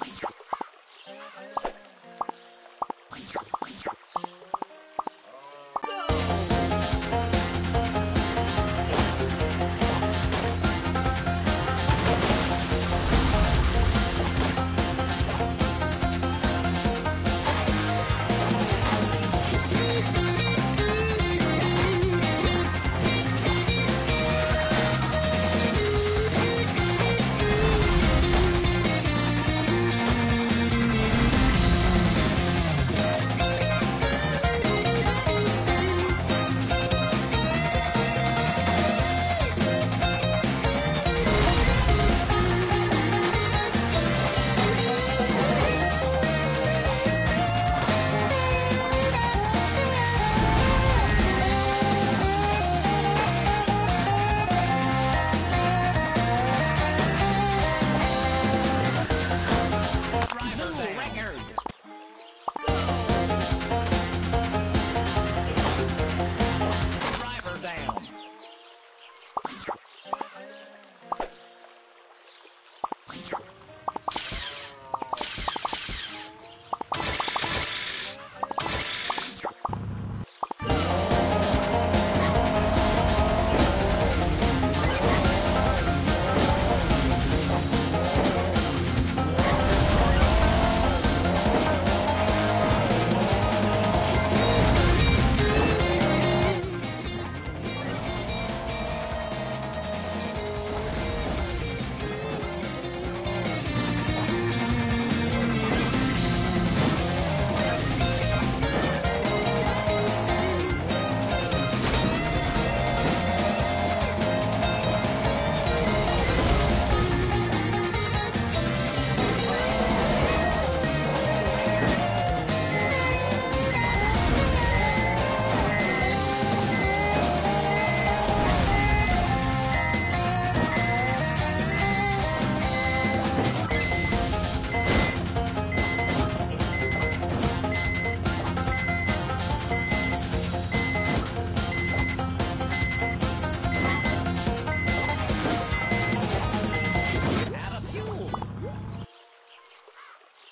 Let's go.